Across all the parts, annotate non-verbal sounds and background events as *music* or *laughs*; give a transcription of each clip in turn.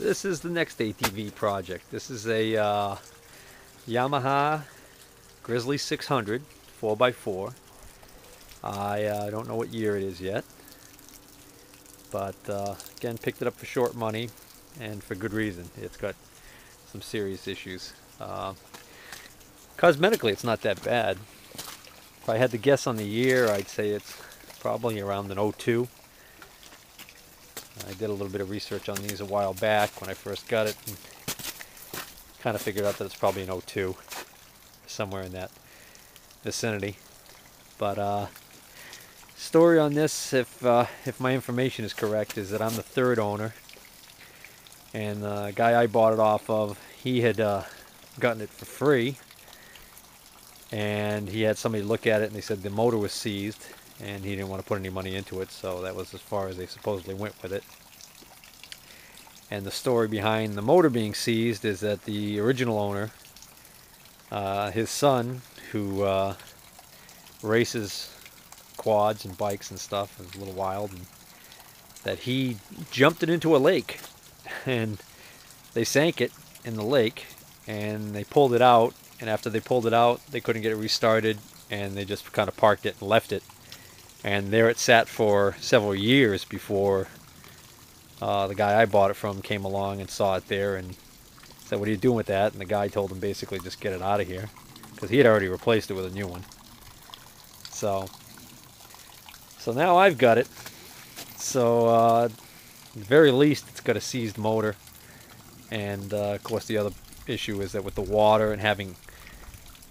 This is the next ATV project. This is a uh, Yamaha Grizzly 600 4x4. I uh, don't know what year it is yet, but uh, again, picked it up for short money and for good reason. It's got some serious issues. Uh, cosmetically, it's not that bad. If I had to guess on the year, I'd say it's probably around an 02. I did a little bit of research on these a while back when I first got it and kind of figured out that it's probably an O2 somewhere in that vicinity. But uh, story on this if uh, if my information is correct is that I'm the third owner. And the guy I bought it off of he had uh, gotten it for free. And he had somebody look at it and they said the motor was seized and he didn't want to put any money into it, so that was as far as they supposedly went with it. And the story behind the motor being seized is that the original owner, uh, his son, who uh, races quads and bikes and stuff, is a little wild, and that he jumped it into a lake, *laughs* and they sank it in the lake, and they pulled it out, and after they pulled it out, they couldn't get it restarted, and they just kind of parked it and left it and there it sat for several years before uh, the guy I bought it from came along and saw it there and said, what are you doing with that? And the guy told him basically just get it out of here because he had already replaced it with a new one. So, so now I've got it. So, uh, very least, it's got a seized motor. And uh, of course, the other issue is that with the water and having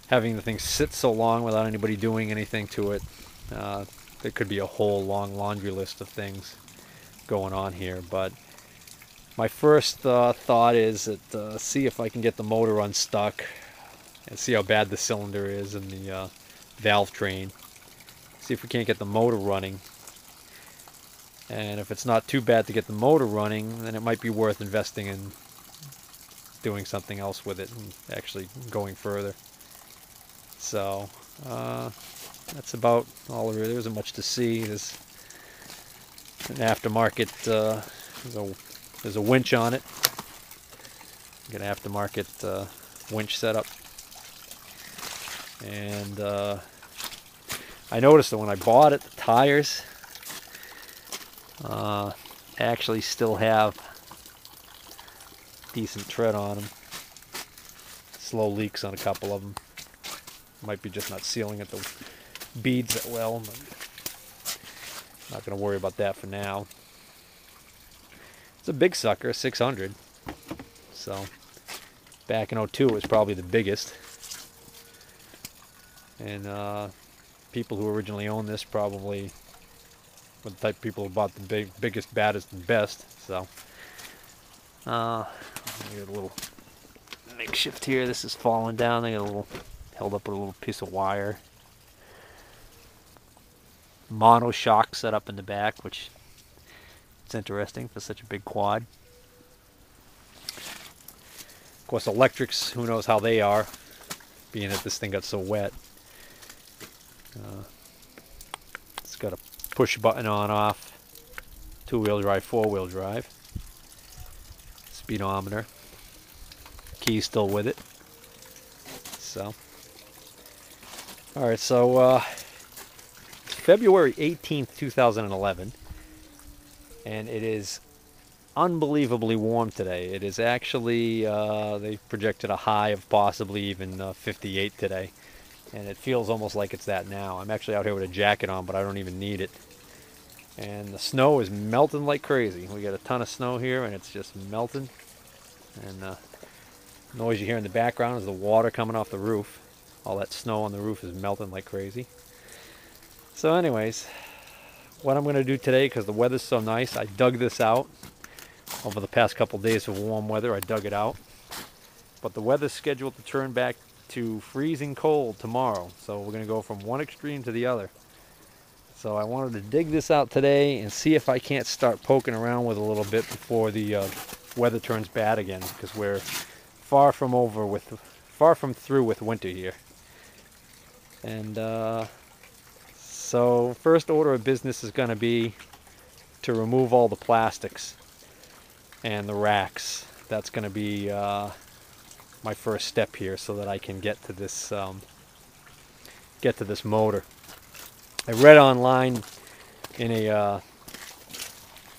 having the thing sit so long without anybody doing anything to it, uh, there could be a whole long laundry list of things going on here, but my first uh, thought is that uh, see if I can get the motor unstuck and see how bad the cylinder is and the uh, valve train. See if we can't get the motor running. And if it's not too bad to get the motor running, then it might be worth investing in doing something else with it and actually going further. So, uh, that's about all there. There isn't much to see. There's an aftermarket. Uh, there's a there's a winch on it. Got an aftermarket uh, winch setup, and uh, I noticed that when I bought it, the tires uh, actually still have decent tread on them. Slow leaks on a couple of them. Might be just not sealing at the beads that well. not going to worry about that for now. It's a big sucker, 600. So back in 02 it was probably the biggest. And uh, people who originally owned this probably were the type of people who bought the big, biggest, baddest, and best. So uh, got a little makeshift here. This is falling down. They got a little held up with a little piece of wire mono shock set up in the back, which it's interesting for such a big quad. Of course, electrics, who knows how they are, being that this thing got so wet. Uh, it's got a push button on off, two-wheel drive, four-wheel drive, speedometer, key still with it. So, all right, so uh, February 18th, 2011, and it is unbelievably warm today. It is actually, uh, they projected a high of possibly even uh, 58 today, and it feels almost like it's that now. I'm actually out here with a jacket on, but I don't even need it. And the snow is melting like crazy. We got a ton of snow here, and it's just melting. And uh, noise you hear in the background is the water coming off the roof. All that snow on the roof is melting like crazy. So anyways, what I'm going to do today, because the weather's so nice, I dug this out. Over the past couple days of warm weather, I dug it out. But the weather's scheduled to turn back to freezing cold tomorrow. So we're going to go from one extreme to the other. So I wanted to dig this out today and see if I can't start poking around with a little bit before the uh, weather turns bad again. Because we're far from over with, far from through with winter here. And uh, so first order of business is going to be to remove all the plastics. and the racks. That's going to be uh, my first step here so that I can get to this um, get to this motor. I read online in a uh,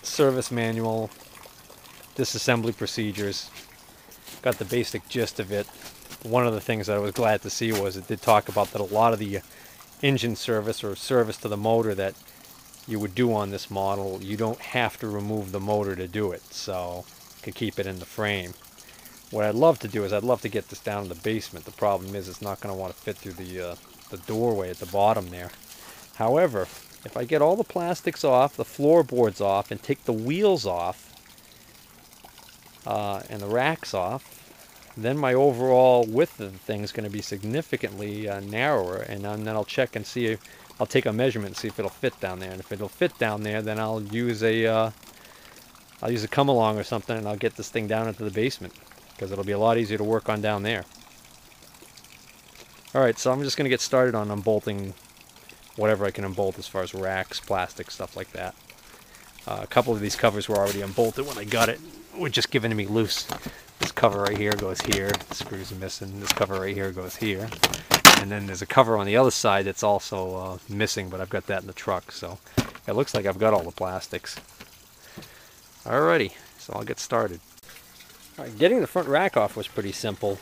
service manual disassembly procedures got the basic gist of it one of the things that I was glad to see was it did talk about that a lot of the engine service or service to the motor that you would do on this model. You don't have to remove the motor to do it so you could keep it in the frame. What I'd love to do is I'd love to get this down in the basement. The problem is it's not going to want to fit through the uh, the doorway at the bottom there. However if I get all the plastics off the floorboards off and take the wheels off uh, and the racks off then my overall width of the thing is going to be significantly uh, narrower and then I'll check and see if I'll take a measurement and see if it'll fit down there and if it'll fit down there then I'll use a will uh, use a come along or something and I'll get this thing down into the basement because it'll be a lot easier to work on down there. Alright so I'm just gonna get started on unbolting whatever I can unbolt as far as racks plastic stuff like that. Uh, a couple of these covers were already unbolted when I got it were just given to me loose this cover right here goes here, the screws are missing. This cover right here goes here. And then there's a cover on the other side that's also uh, missing, but I've got that in the truck, so it looks like I've got all the plastics. Alrighty, so I'll get started. Getting the front rack off was pretty simple.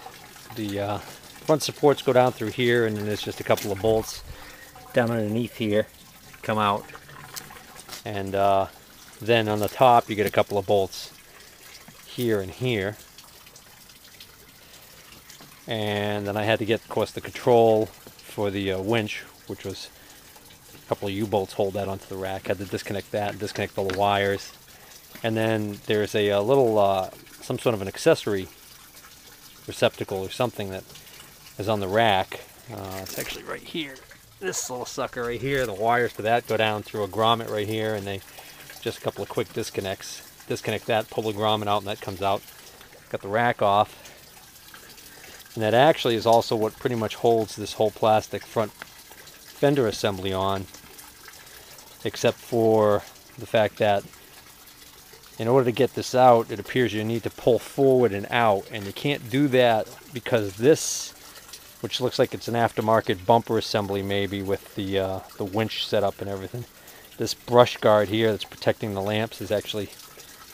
The uh, front supports go down through here, and then there's just a couple of bolts down underneath here come out. And uh, then on the top, you get a couple of bolts here and here and then I had to get, of course, the control for the uh, winch, which was a couple of U-bolts hold that onto the rack. Had to disconnect that, and disconnect all the wires, and then there's a, a little, uh, some sort of an accessory receptacle or something that is on the rack. Uh, it's actually right here. This little sucker right here. The wires for that go down through a grommet right here, and they just a couple of quick disconnects. Disconnect that, pull the grommet out, and that comes out. Got the rack off and that actually is also what pretty much holds this whole plastic front fender assembly on, except for the fact that in order to get this out, it appears you need to pull forward and out, and you can't do that because this, which looks like it's an aftermarket bumper assembly maybe with the, uh, the winch setup and everything, this brush guard here that's protecting the lamps is actually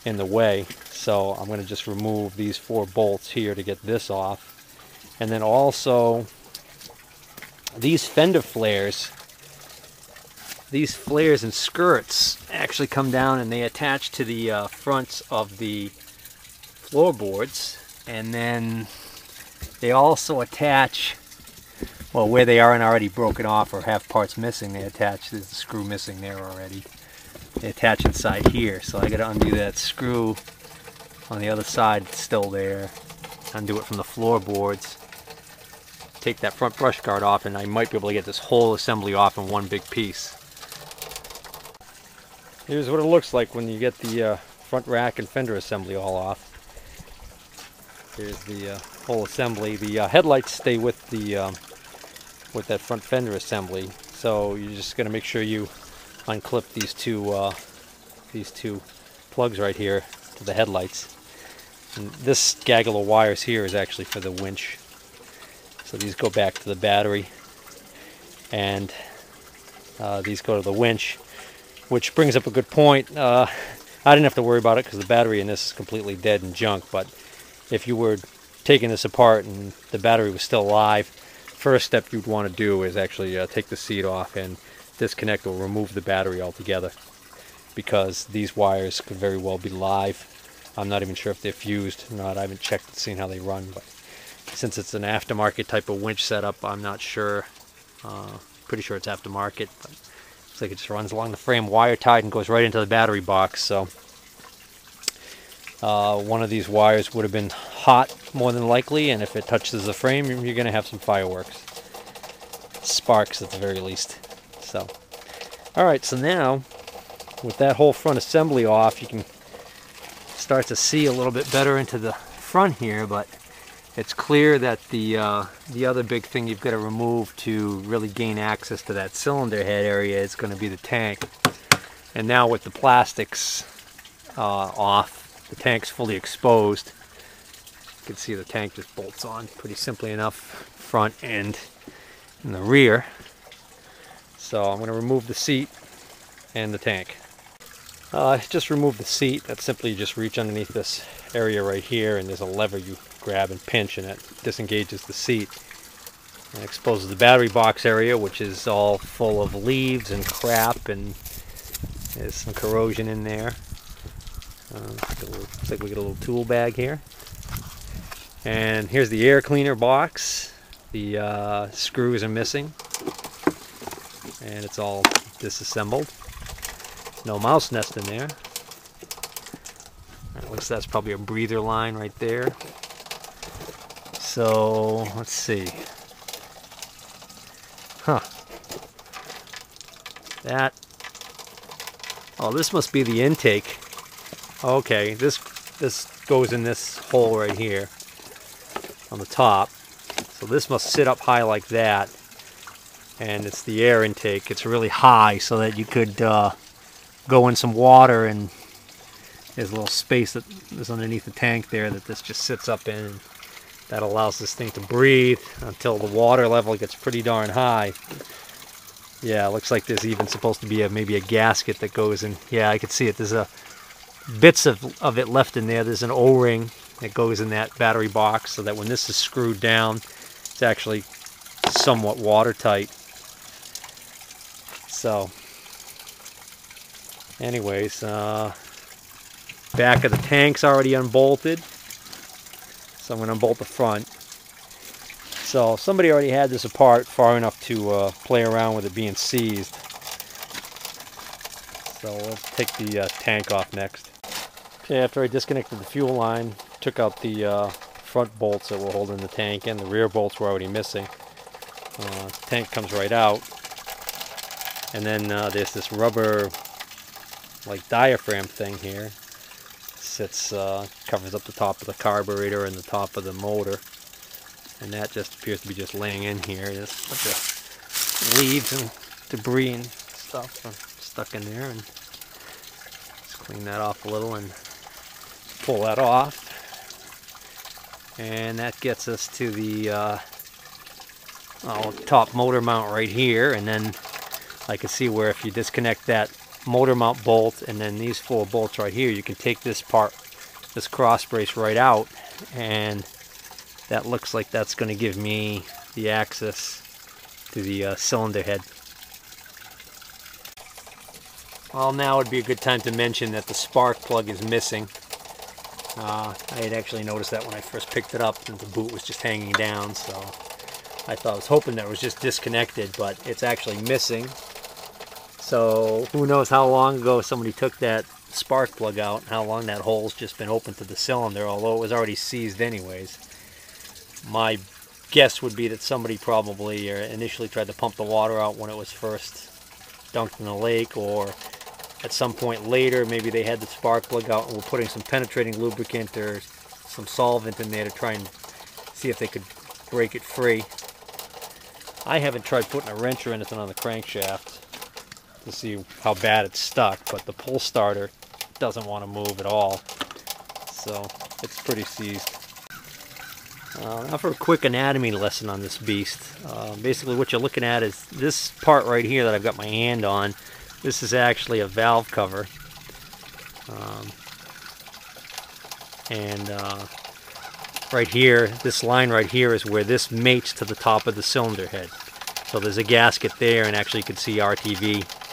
in the way. So I'm going to just remove these four bolts here to get this off. And then also these fender flares, these flares and skirts actually come down and they attach to the uh, fronts of the floorboards. And then they also attach, well, where they aren't already broken off or have parts missing, they attach, there's a screw missing there already. Attach inside here. So I got to undo that screw on the other side, it's still there. Undo it from the floorboards take that front brush guard off and I might be able to get this whole assembly off in one big piece. Here's what it looks like when you get the uh, front rack and fender assembly all off. Here's the uh, whole assembly. The uh, headlights stay with the um, with that front fender assembly, so you're just going to make sure you unclip these two uh, these two plugs right here to the headlights. And this gaggle of wires here is actually for the winch so these go back to the battery and uh, these go to the winch, which brings up a good point. Uh, I didn't have to worry about it because the battery in this is completely dead and junk, but if you were taking this apart and the battery was still alive, first step you'd want to do is actually uh, take the seat off and disconnect or remove the battery altogether because these wires could very well be live. I'm not even sure if they're fused or not. I haven't checked and seen how they run, but since it's an aftermarket type of winch setup, I'm not sure. Uh, pretty sure it's aftermarket, but looks like it just runs along the frame wire tied and goes right into the battery box. So uh, one of these wires would have been hot more than likely, and if it touches the frame, you're going to have some fireworks. Sparks at the very least. So, alright, so now with that whole front assembly off, you can start to see a little bit better into the front here, but it's clear that the uh, the other big thing you've got to remove to really gain access to that cylinder head area is going to be the tank. And now with the plastics uh, off, the tank's fully exposed. You can see the tank just bolts on pretty simply enough front and in the rear. So I'm going to remove the seat and the tank. Uh, just remove the seat. That's simply just reach underneath this area right here and there's a lever you grab and pinch and it disengages the seat. And exposes the battery box area which is all full of leaves and crap and there's some corrosion in there. Uh, looks like we get a little tool bag here. And here's the air cleaner box. The uh, screws are missing and it's all disassembled. No mouse nest in there. Looks that's probably a breather line right there. So let's see. Huh. That. Oh, this must be the intake. Okay, this this goes in this hole right here on the top. So this must sit up high like that. And it's the air intake. It's really high so that you could uh, go in some water and there's a little space that is underneath the tank there that this just sits up in. That allows this thing to breathe until the water level gets pretty darn high. Yeah, looks like there's even supposed to be a maybe a gasket that goes in. Yeah, I could see it. There's a bits of, of it left in there. There's an O-ring that goes in that battery box so that when this is screwed down, it's actually somewhat watertight. So, anyways, uh, back of the tank's already unbolted. So I'm going to unbolt the front. So somebody already had this apart far enough to uh, play around with it being seized. So we'll take the uh, tank off next. Okay, after I disconnected the fuel line, took out the uh, front bolts that were holding the tank and the rear bolts were already missing. Uh, tank comes right out. And then uh, there's this rubber like diaphragm thing here. Sits, uh, covers up the top of the carburetor and the top of the motor. And that just appears to be just laying in here. There's a leaves and debris and stuff stuck in there. And just clean that off a little and pull that off. And that gets us to the uh, oh, top motor mount right here. And then I can see where if you disconnect that motor mount bolt and then these four bolts right here, you can take this part, this cross brace right out. And that looks like that's going to give me the access to the uh, cylinder head. Well, now would be a good time to mention that the spark plug is missing. Uh, I had actually noticed that when I first picked it up and the boot was just hanging down, so I thought I was hoping that it was just disconnected, but it's actually missing. So who knows how long ago somebody took that spark plug out and how long that hole's just been open to the cylinder, although it was already seized anyways. My guess would be that somebody probably uh, initially tried to pump the water out when it was first dunked in the lake or at some point later, maybe they had the spark plug out and were putting some penetrating lubricant or some solvent in there to try and see if they could break it free. I haven't tried putting a wrench or anything on the crankshaft to see how bad it's stuck, but the pull starter doesn't want to move at all. So it's pretty seized. Uh, now for a quick anatomy lesson on this beast. Uh, basically what you're looking at is this part right here that I've got my hand on this is actually a valve cover. Um, and uh, right here, this line right here is where this mates to the top of the cylinder head. So there's a gasket there and actually you can see RTV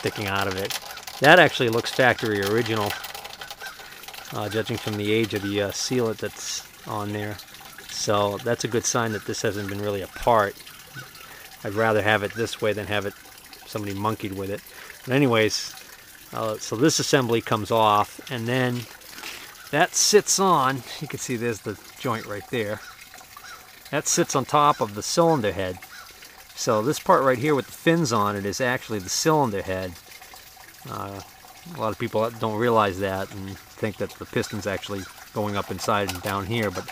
sticking out of it. That actually looks factory original, uh, judging from the age of the uh, sealant that's on there. So that's a good sign that this hasn't been really apart. I'd rather have it this way than have it somebody monkeyed with it. But anyways, uh, so this assembly comes off and then that sits on, you can see there's the joint right there. That sits on top of the cylinder head. So this part right here with the fins on it is actually the cylinder head. Uh, a lot of people don't realize that and think that the piston's actually going up inside and down here, but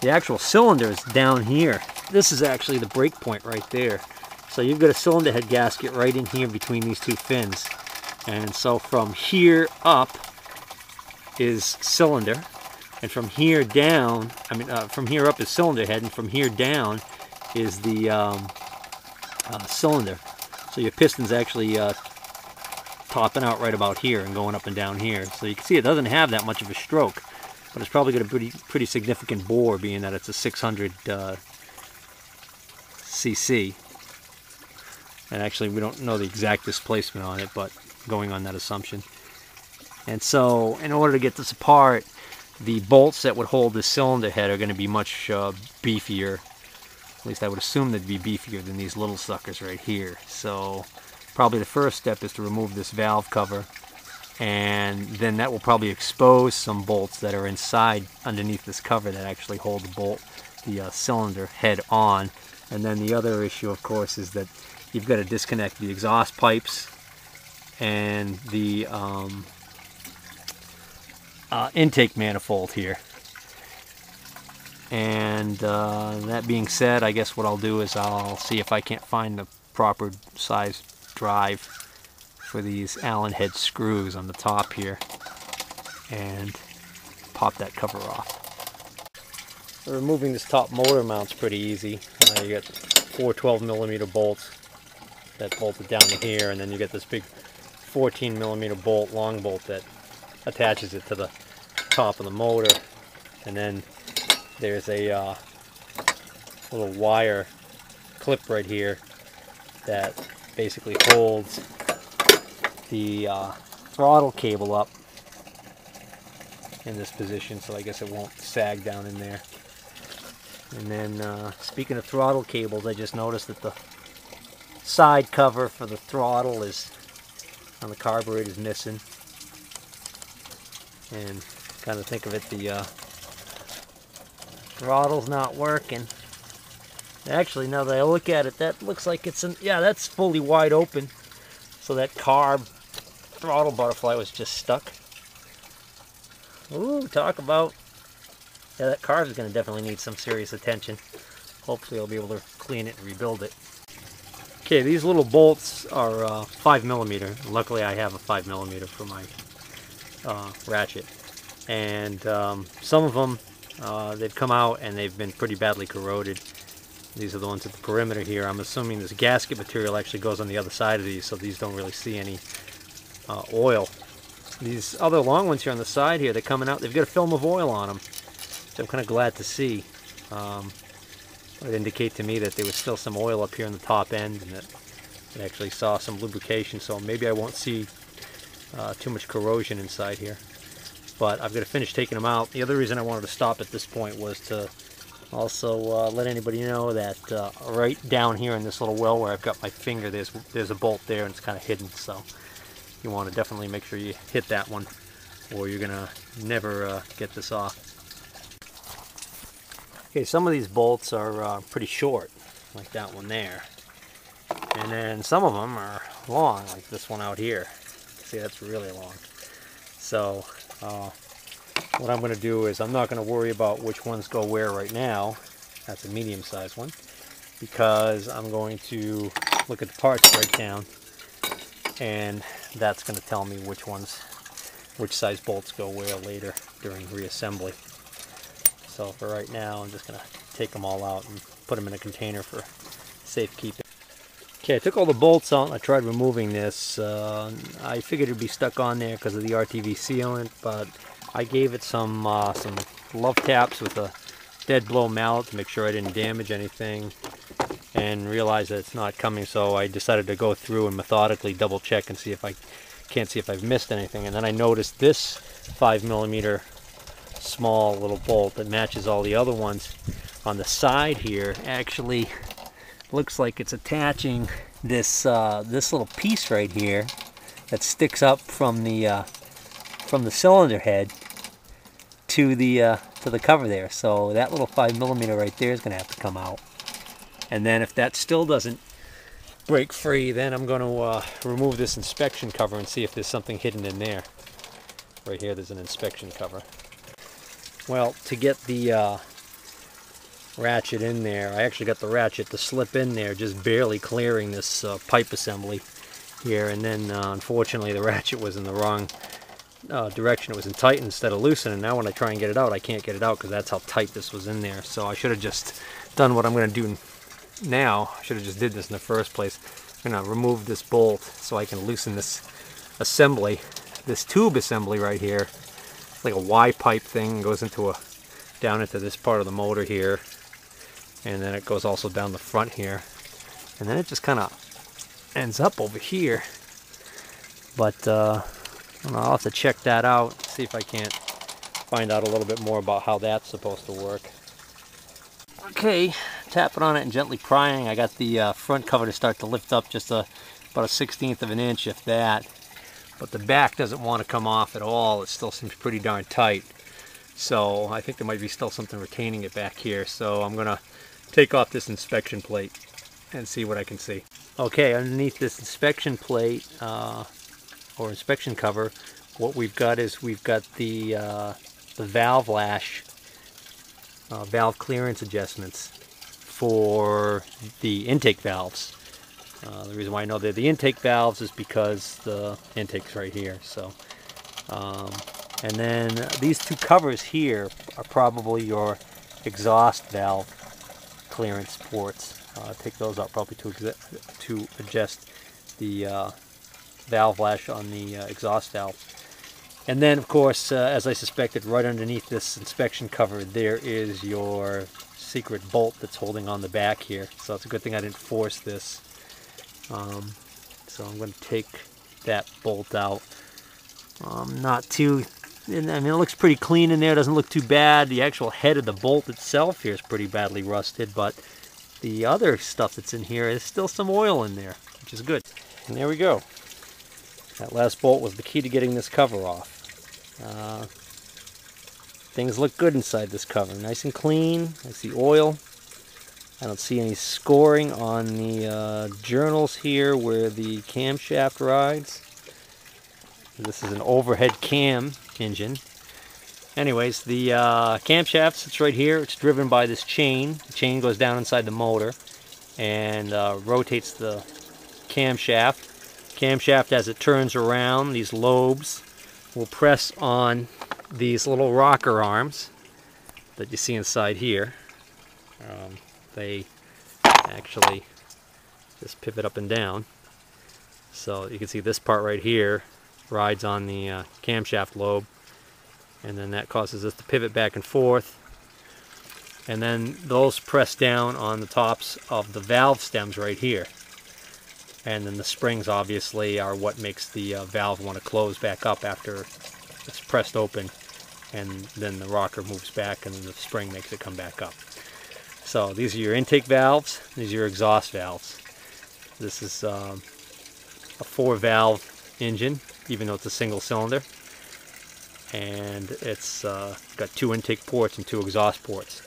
the actual cylinder is down here. This is actually the brake point right there. So you've got a cylinder head gasket right in here between these two fins. And so from here up, is cylinder, and from here down, I mean, uh, from here up is cylinder head, and from here down is the um, uh, cylinder. So your piston's actually uh, topping out right about here and going up and down here. So you can see it doesn't have that much of a stroke, but it's probably got a pretty pretty significant bore, being that it's a 600 uh, cc. And actually, we don't know the exact displacement on it, but going on that assumption. And so, in order to get this apart, the bolts that would hold the cylinder head are going to be much uh, beefier. At least I would assume they'd be beefier than these little suckers right here. So probably the first step is to remove this valve cover and then that will probably expose some bolts that are inside underneath this cover that actually hold the bolt, the uh, cylinder head on. And then the other issue of course is that you've got to disconnect the exhaust pipes and the um, uh, intake manifold here. And uh, that being said, I guess what I'll do is I'll see if I can't find the proper size drive for these Allen head screws on the top here and pop that cover off. Removing this top motor mount's pretty easy. Uh, you got four 12 millimeter bolts that bolted down to here and then you get this big 14 millimeter bolt, long bolt that attaches it to the top of the motor and then there's a uh, little wire clip right here that basically holds the uh, throttle cable up in this position so I guess it won't sag down in there. And then uh, speaking of throttle cables I just noticed that the side cover for the throttle is on the carburetor is missing. And kind of think of it the uh, throttle's not working. Actually now that I look at it that looks like it's an yeah that's fully wide open. So that carb throttle butterfly was just stuck. Ooh, talk about yeah that carb is going to definitely need some serious attention. Hopefully I'll be able to clean it and rebuild it. Okay, these little bolts are uh, 5 millimeter. Luckily, I have a 5 millimeter for my uh, ratchet. And um, some of them, uh, they've come out and they've been pretty badly corroded. These are the ones at the perimeter here. I'm assuming this gasket material actually goes on the other side of these, so these don't really see any uh, oil. These other long ones here on the side here, they're coming out, they've got a film of oil on them, which I'm kind of glad to see. Um, it indicate to me that there was still some oil up here in the top end and that it actually saw some lubrication so maybe I won't see uh, too much corrosion inside here but I've got to finish taking them out the other reason I wanted to stop at this point was to also uh, let anybody know that uh, right down here in this little well where I've got my finger there's there's a bolt there and it's kind of hidden so you want to definitely make sure you hit that one or you're gonna never uh, get this off Okay, some of these bolts are uh, pretty short, like that one there. And then some of them are long, like this one out here. See, that's really long. So, uh, what I'm going to do is I'm not going to worry about which ones go where right now. That's a medium-sized one. Because I'm going to look at the parts breakdown. And that's going to tell me which ones, which size bolts go where later during reassembly. So for right now, I'm just going to take them all out and put them in a container for safekeeping. Okay, I took all the bolts out I tried removing this. Uh, I figured it'd be stuck on there because of the RTV sealant, but I gave it some uh, some love taps with a dead blow mallet to make sure I didn't damage anything and realized that it's not coming so I decided to go through and methodically double check and see if I can't see if I've missed anything and then I noticed this 5 millimeter small little bolt that matches all the other ones on the side here actually looks like it's attaching this uh, this little piece right here that sticks up from the uh, from the cylinder head to the uh, to the cover there. So that little five millimeter right there is gonna have to come out. And then if that still doesn't break free then I'm going to uh, remove this inspection cover and see if there's something hidden in there. Right here there's an inspection cover. Well, to get the uh, ratchet in there, I actually got the ratchet to slip in there, just barely clearing this uh, pipe assembly here. And then, uh, unfortunately, the *laughs* ratchet was in the wrong uh, direction. It was in tight instead of loosen and now when I try and get it out I can't get it out because that's how tight this was in there. So I should have just done what I'm going to do now. I should have just did this in the first place. I'm going to remove this bolt so I can loosen this assembly this tube assembly right here. It's like a Y pipe thing goes into a down into this part of the motor here and then it goes also down the front here. And then it just kind of ends up over here. But uh, I'll have to check that out see if I can't find out a little bit more about how that's supposed to work. Okay tapping on it and gently prying. I got the uh, front cover to start to lift up just a, about a 16th of an inch if that. But the back doesn't want to come off at all. It still seems pretty darn tight. So I think there might be still something retaining it back here. So I'm gonna take off this inspection plate and see what I can see. Okay, underneath this inspection plate uh, or inspection cover, what we've got is we've got the uh, the valve lash, uh, valve clearance adjustments for the intake valves. Uh, the reason why I know they're the intake valves is because the intake's right here. So, um, and then these two covers here are probably your exhaust valve clearance ports. Uh, take those out probably to, to adjust the uh, valve lash on the uh, exhaust valve. And then, of course, uh, as I suspected, right underneath this inspection cover, there is your secret bolt that's holding on the back here. So it's a good thing I didn't force this. Um, so I'm going to take that bolt out. Um, not too I mean, it looks pretty clean in there. Doesn't look too bad. The actual head of the bolt itself here is pretty badly rusted, but the other stuff that's in here is still some oil in there, which is good. And there we go. That last bolt was the key to getting this cover off. Uh, things look good inside this cover. Nice and clean. I see oil. I don't see any scoring on the uh, journals here where the camshaft rides. This is an overhead cam engine. Anyways, the uh, camshaft sits right here. It's driven by this chain. The chain goes down inside the motor and uh, rotates the camshaft. Camshaft, as it turns around, these lobes will press on these little rocker arms that you see inside here. Um, they actually just pivot up and down. So you can see this part right here rides on the uh, camshaft lobe. And then that causes us to pivot back and forth. And then those press down on the tops of the valve stems right here. And then the springs obviously are what makes the uh, valve want to close back up after it's pressed open. And then the rocker moves back and then the spring makes it come back up. So these are your intake valves. These are your exhaust valves. This is um, a four valve engine even though it's a single cylinder. And it's uh, got two intake ports and two exhaust ports.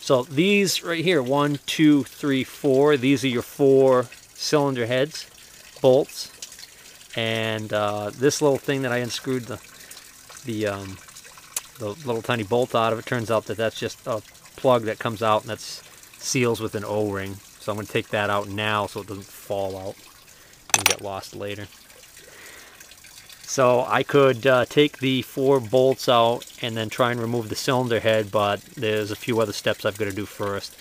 So these right here, one, two, three, four, these are your four cylinder heads, bolts. And uh, this little thing that I unscrewed the, the, um, the little tiny bolt out of it, turns out that that's just a plug that comes out and that's seals with an O-ring. So I'm going to take that out now so it doesn't fall out and get lost later. So I could uh, take the four bolts out and then try and remove the cylinder head, but there's a few other steps I've got to do first.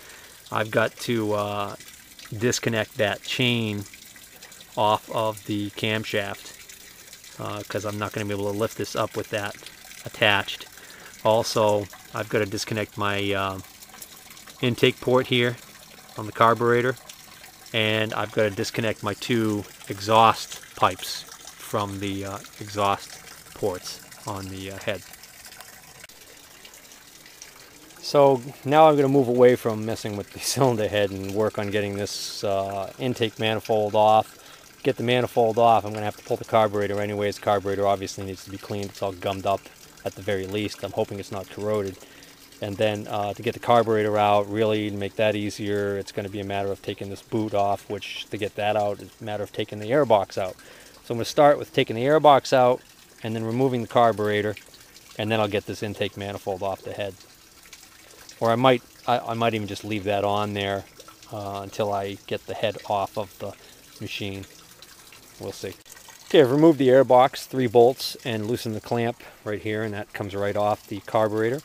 I've got to uh, disconnect that chain off of the camshaft because uh, I'm not going to be able to lift this up with that attached. Also, I've got to disconnect my uh, intake port here on the carburetor and I've got to disconnect my two exhaust pipes from the uh, exhaust ports on the uh, head. So now I'm going to move away from messing with the *laughs* cylinder head and work on getting this uh, intake manifold off. Get the manifold off, I'm going to have to pull the carburetor anyways. The carburetor obviously needs to be cleaned. It's all gummed up at the very least. I'm hoping it's not corroded. And then uh, to get the carburetor out, really to make that easier, it's going to be a matter of taking this boot off, which to get that out, it's a matter of taking the airbox out. So I'm to start with taking the airbox out and then removing the carburetor and then I'll get this intake manifold off the head. Or I might I, I might even just leave that on there uh, until I get the head off of the machine. We'll see. Okay, I've removed the air box, three bolts, and loosened the clamp right here, and that comes right off the carburetor.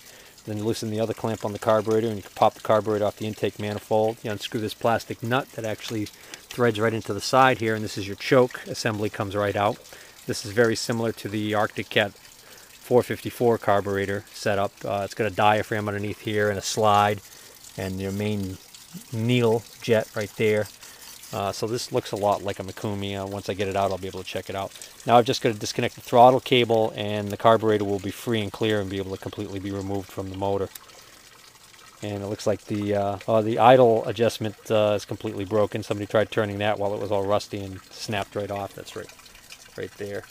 Then loosen the other clamp on the carburetor, and you can pop the carburetor off the intake manifold. You unscrew this plastic nut that actually threads right into the side here, and this is your choke. Assembly comes right out. This is very similar to the Arctic Cat 454 carburetor setup. Uh, it's got a diaphragm underneath here and a slide, and your main needle jet right there. Uh, so this looks a lot like a Mikuni. Uh, once I get it out, I'll be able to check it out. Now I've just got to disconnect the throttle cable and the carburetor will be free and clear and be able to completely be removed from the motor. And it looks like the uh, uh the idle adjustment uh, is completely broken. Somebody tried turning that while it was all rusty and snapped right off. That's right, right there.